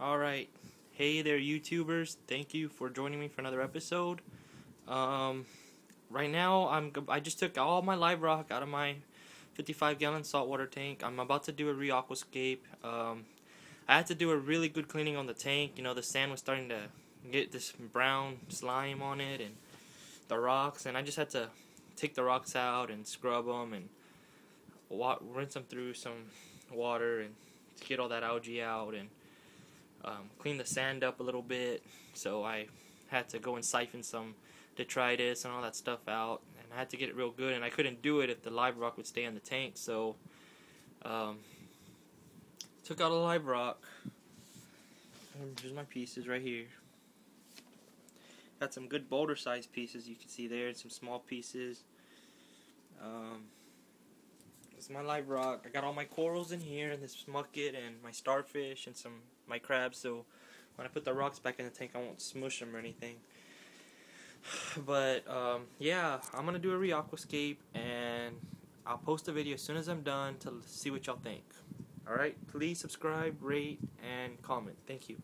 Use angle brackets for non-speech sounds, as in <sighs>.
Alright. Hey there, YouTubers. Thank you for joining me for another episode. Um, right now, I'm I just took all my live rock out of my 55 gallon saltwater tank. I'm about to do a re aquascape. Um, I had to do a really good cleaning on the tank. You know, the sand was starting to get this brown slime on it and the rocks, and I just had to take the rocks out and scrub them and wa- rinse them through some water and get all that algae out and um, clean the sand up a little bit. So I had to go and siphon some detritus and all that stuff out, and I had to get it real good. And I couldn't do it if the live rock would stay in the tank. So um, took out a live rock. Here's my pieces right here. Got some good boulder sized pieces you can see there, and some small pieces. Um, this is my live rock. I got all my corals in here, and this bucket, and my starfish, and some my crabs. So when I put the rocks back in the tank, I won't smush them or anything. <sighs> But um, yeah, I'm gonna do a re-aquascape, and I'll post a video as soon as I'm done to see what y'all think. All right, please subscribe, rate, and comment. Thank you.